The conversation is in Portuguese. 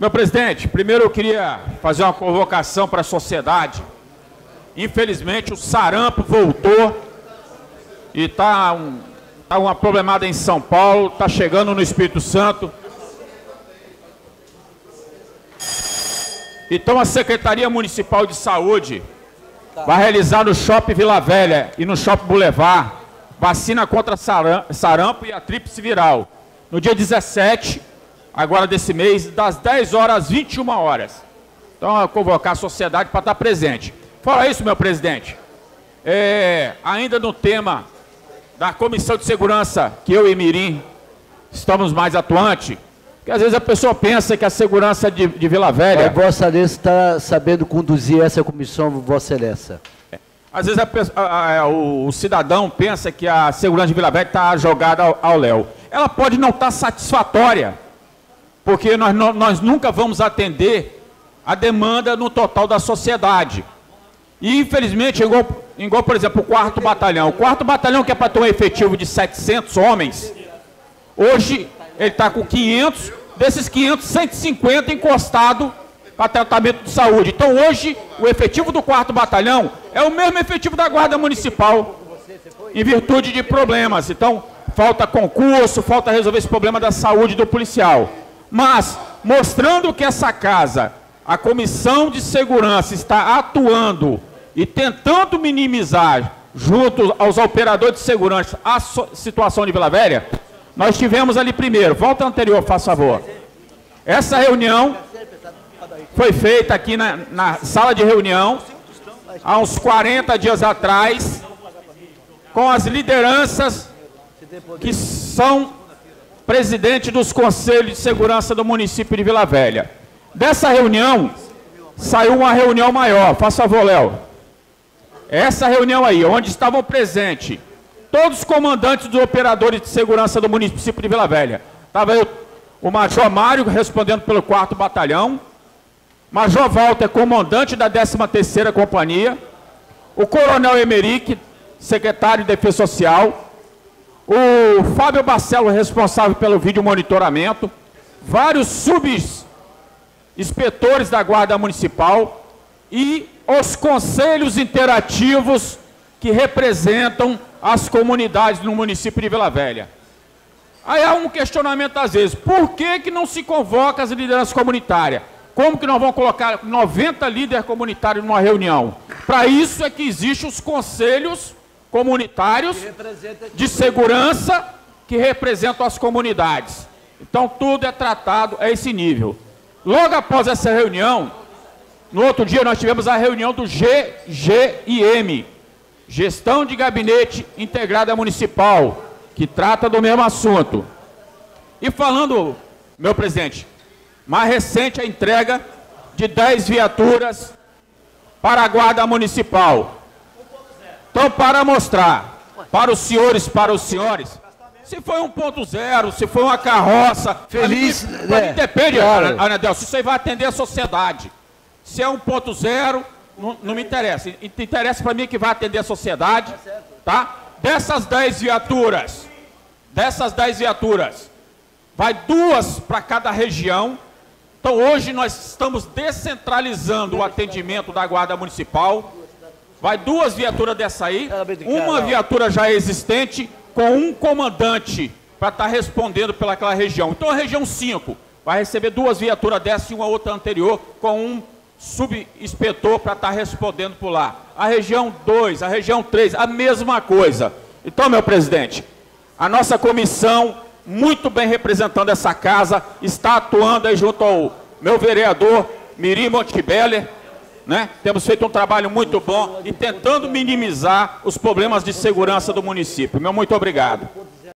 Meu presidente, primeiro eu queria fazer uma convocação para a sociedade. Infelizmente o sarampo voltou e está um, tá uma problemada em São Paulo, está chegando no Espírito Santo. Então a Secretaria Municipal de Saúde vai realizar no Shopping Vila Velha e no Shopping Boulevard vacina contra sarampo e a tríplice viral. No dia 17, agora desse mês, das 10 horas às 21 horas. Então, eu convocar a sociedade para estar presente. Fala isso, meu presidente. É, ainda no tema da Comissão de Segurança, que eu e Mirim estamos mais atuantes, que às vezes a pessoa pensa que a segurança de, de Vila Velha... Mas Vossa Excelência está sabendo conduzir essa comissão, Vossa Excelência. Às vezes a, a, a, o, o, cidadão pensa que a segurança de Vila Velha está jogada ao léu. Ela pode não estar tá satisfatória, porque nós, nós nunca vamos atender a demanda no total da sociedade. E, infelizmente, igual, igual, por exemplo, o quarto batalhão. O quarto batalhão, que é para ter um efetivo de 700 homens, hoje ele está com 500, desses 500, 150 encostado para tratamento de saúde. Então, hoje, o efetivo do quarto batalhão é o mesmo efetivo da Guarda Municipal, em virtude de problemas. Então, falta concurso, falta resolver esse problema da saúde do policial. Mas, mostrando que essa casa, a Comissão de Segurança, está atuando e tentando minimizar, junto aos operadores de segurança, a situação de Vila Velha, nós tivemos ali primeiro, volta anterior, faz favor. Essa reunião foi feita aqui na, na sala de reunião, há uns 40 dias atrás, com as lideranças que são presidente dos conselhos de segurança do município de Vila Velha. Dessa reunião, saiu uma reunião maior. Faça favor, Léo. Essa reunião aí, onde estavam presentes todos os comandantes dos operadores de segurança do município de Vila Velha. Estava o Major Mário, respondendo pelo 4 Batalhão, Major Walter, comandante da 13ª Companhia, o Coronel Emerick, secretário de Defesa Social, o Fábio Barcelo, responsável pelo vídeo monitoramento, vários subinspetores da Guarda Municipal e os conselhos interativos que representam as comunidades no município de Vila Velha. Aí há um questionamento às vezes, por que, que não se convoca as lideranças comunitárias? Como que nós vamos colocar 90 líderes comunitários numa reunião? Para isso é que existem os conselhos comunitários de segurança que representam as comunidades. Então tudo é tratado a esse nível. Logo após essa reunião, no outro dia nós tivemos a reunião do GGIM, Gestão de Gabinete Integrada Municipal, que trata do mesmo assunto. E falando, meu presidente, mais recente a entrega de 10 viaturas para a Guarda Municipal. Então, para mostrar para os senhores, para os senhores, se foi 1.0, se foi uma carroça, feliz, para né? mim depende, claro. Anadel, se você vai atender a sociedade. Se é 1.0, não, não, me interessa. Interessa para mim que vai atender a sociedade, tá? Dessas 10 viaturas, dessas 10 viaturas, vai duas para cada região, então hoje nós estamos descentralizando o atendimento da Guarda Municipal. Vai duas viaturas dessa aí, uma viatura já existente com um comandante para estar tá respondendo pelaquela região. Então a região 5 vai receber duas viaturas dessa e uma outra anterior com um subinspetor para estar tá respondendo por lá. A região 2, a região 3, a mesma coisa. Então, meu presidente, a nossa comissão muito bem representando essa casa, está atuando aí junto ao meu vereador Mirim Montebelli, né? Temos feito um trabalho muito bom e tentando minimizar os problemas de segurança do município. Meu muito obrigado.